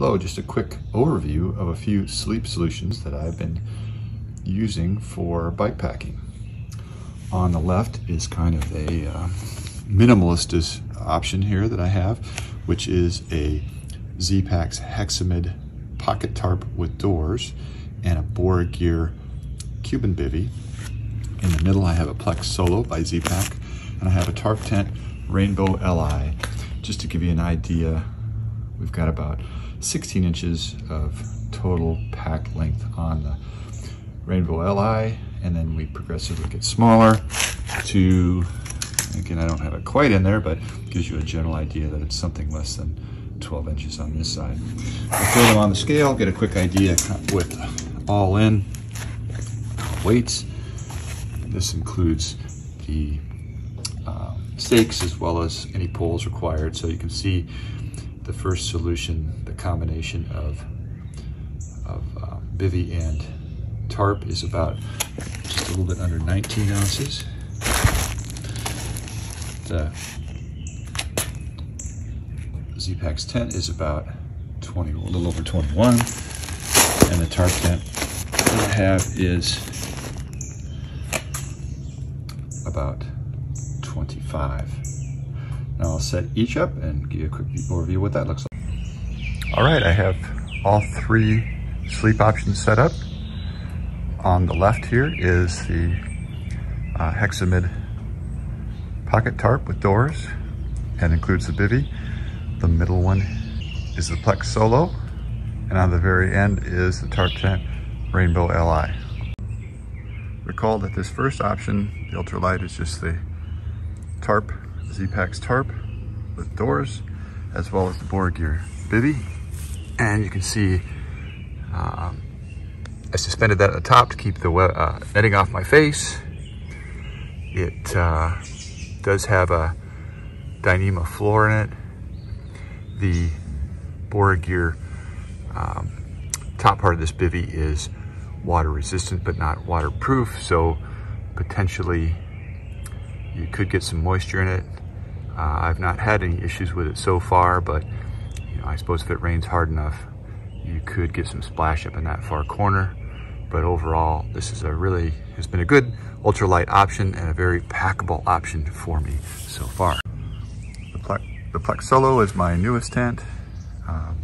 Just a quick overview of a few sleep solutions that I've been using for bike packing. On the left is kind of a uh, minimalist option here that I have, which is a Zpacks Hexamid pocket tarp with doors and a Borah Gear Cuban bivy. In the middle, I have a Plex Solo by Z-Pack, and I have a Tarptent Rainbow Li. Just to give you an idea, we've got about 16 inches of total pack length on the Rainbow Li, and then we progressively get smaller to, again, I don't have it quite in there, but gives you a general idea that it's something less than 12 inches on this side. I'll throw them on the scale, get a quick idea with all in weights. This includes the uh, stakes as well as any poles required. So you can see the first solution, the combination of, of uh, bivy and tarp is about just a little bit under 19 ounces. The Zpacks tent is about 20, a little over 21. And the Tarptent I have is about 25. Now I'll set each up and give you a quick overview of what that looks like. All right, I have all three sleep options set up. On the left here is the uh, Hexamid pocket tarp with doors and includes the bivy. The middle one is the Plex Solo. And on the very end is the Tarptent Rainbow Li. Recall that this first option, the ultralight, is just the tarp Zpacks tarp with doors, as well as the Borah Gear bivy. And you can see um, I suspended that at the top to keep the uh, netting off my face. It uh, does have a Dyneema floor in it. The Borah Gear um, top part of this bivy is water resistant but not waterproof so potentially you could get some moisture in it uh, I've not had any issues with it so far, but you know, I suppose if it rains hard enough, you could get some splash up in that far corner. But overall, this is a really, has been a good ultralight option and a very packable option for me so far. The, Plex, the Plex Solo is my newest tent. Um,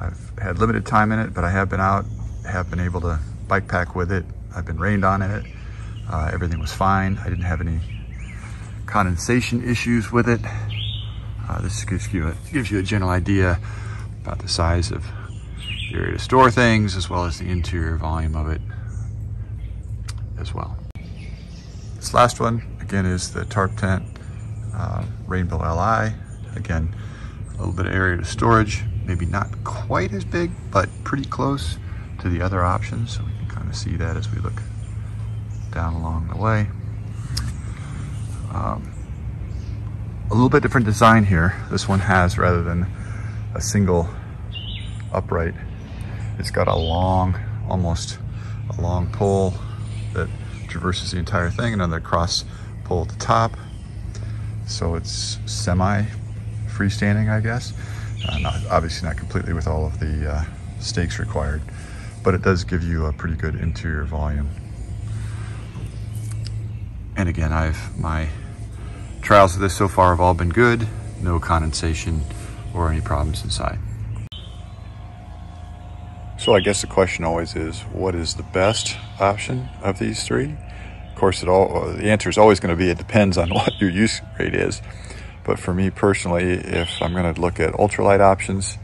I've had limited time in it, but I have been out, have been able to bike pack with it. I've been rained on in it. Uh, everything was fine. I didn't have any condensation issues with it. Uh, this gives you, a, gives you a general idea about the size of the area to store things as well as the interior volume of it as well. This last one, again, is the Tarptent uh, Rainbow Li. Again, a little bit of area to storage, maybe not quite as big, but pretty close to the other options. So we can kind of see that as we look down along the way. Um, a little bit different design here. This one has, rather than a single upright, it's got a long, almost a long pole that traverses the entire thing, and another cross pole at the top. So it's semi freestanding, I guess. Uh, not, obviously not completely with all of the uh, stakes required, but it does give you a pretty good interior volume. And again, I've my trials of this so far have all been good, no condensation or any problems inside. So I guess the question always is, what is the best option of these three? Of course, it all the answer is always going to be it depends on what your use rate is. But for me personally, if I'm going to look at ultralight options,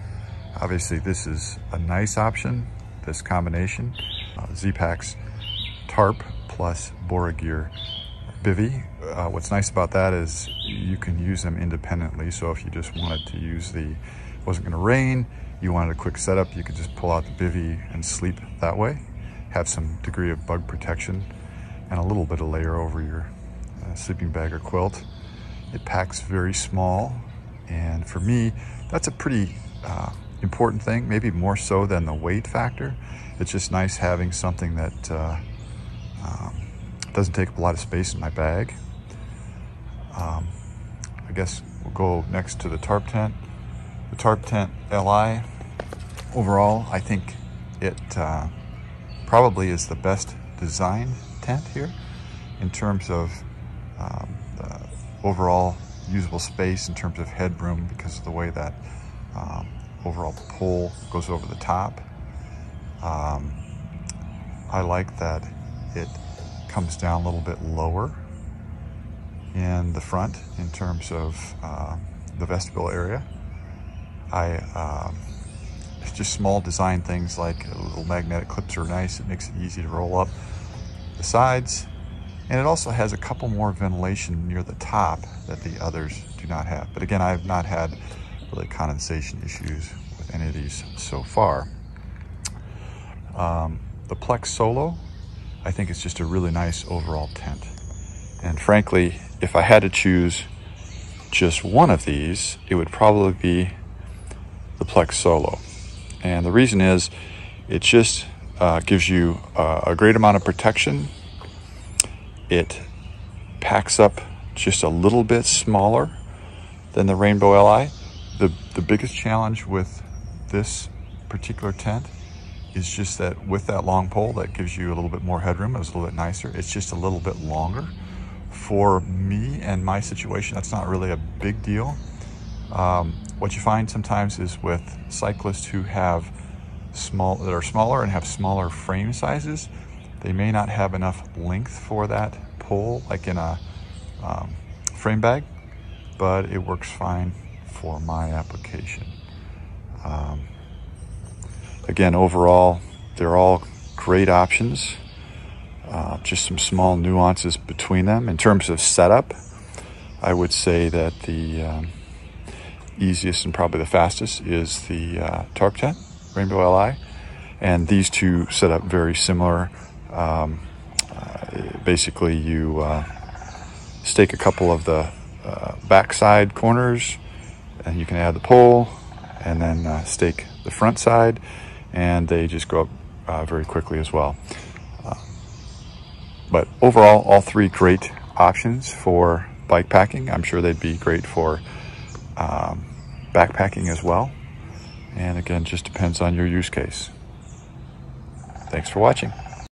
obviously this is a nice option, this combination. Uh, Zpacks tarp plus Borah Gear bivy. Uh, what's nice about that is you can use them independently. So if you just wanted to use the, wasn't gonna rain, you wanted a quick setup, you could just pull out the bivy and sleep that way. Have some degree of bug protection and a little bit of layer over your uh, sleeping bag or quilt. It packs very small. And for me, that's a pretty uh, important thing, maybe more so than the weight factor. It's just nice having something that uh, um, doesn't take up a lot of space in my bag. Um, I guess we'll go next to the Tarptent. The Tarptent LI overall, I think it uh, probably is the best designed tent here in terms of um, overall usable space in terms of headroom because of the way that um, overall the pole goes over the top. Um, I like that it comes down a little bit lower in the front in terms of uh, the vestibule area. I um, just small design things like little magnetic clips are nice. It makes it easy to roll up the sides. And it also has a couple more ventilation near the top that the others do not have. But again, I've not had really condensation issues with any of these so far. Um, the Plex Solo, I think it's just a really nice overall tent. And frankly, if I had to choose just one of these, it would probably be the Plex Solo. And the reason is it just uh, gives you uh, a great amount of protection it packs up just a little bit smaller than the Rainbow Li. The, the biggest challenge with this particular tent is just that with that long pole that gives you a little bit more headroom, it was a little bit nicer. It's just a little bit longer. For me and my situation, that's not really a big deal. Um, what you find sometimes is with cyclists who have small that are smaller and have smaller frame sizes, they may not have enough length for that pole, like in a um, frame bag, but it works fine for my application. Um, again, overall, they're all great options. Uh, just some small nuances between them. In terms of setup, I would say that the um, easiest and probably the fastest is the uh, Tarptent, Rainbow Li. And these two set up very similar. Um, uh, basically, you uh, stake a couple of the uh, backside corners, and you can add the pole, and then uh, stake the front side, and they just go up uh, very quickly as well. Uh, but overall, all three great options for bike packing. I'm sure they'd be great for um, backpacking as well. And again, just depends on your use case. Thanks for watching.